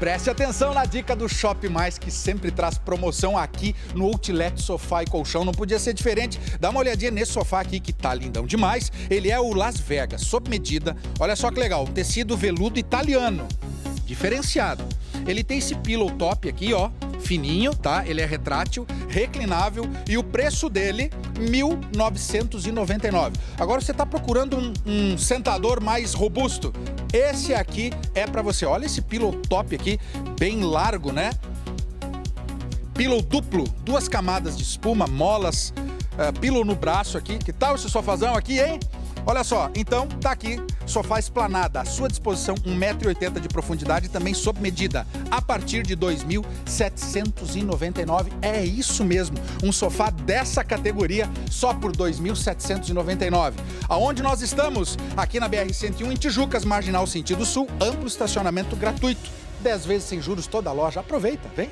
Preste atenção na dica do Shop Mais, que sempre traz promoção aqui no Outlet Sofá e Colchão. Não podia ser diferente. Dá uma olhadinha nesse sofá aqui, que tá lindão demais. Ele é o Las Vegas, sob medida. Olha só que legal, tecido veludo italiano, diferenciado. Ele tem esse pillow top aqui, ó, fininho, tá? Ele é retrátil, reclinável e o preço dele, 1.999. Agora você está procurando um, um sentador mais robusto. Esse aqui é para você. Olha esse pillow top aqui, bem largo, né? Pillow duplo, duas camadas de espuma, molas, uh, pillow no braço aqui. Que tal esse sofazão aqui, hein? Olha só, então tá aqui, sofá esplanada, à sua disposição, 1,80m de profundidade, também sob medida, a partir de 2.799. É isso mesmo, um sofá dessa categoria só por 2.799. Aonde nós estamos? Aqui na BR-101, em Tijucas, Marginal Sentido Sul, amplo estacionamento gratuito. 10 vezes sem juros toda a loja. Aproveita, vem!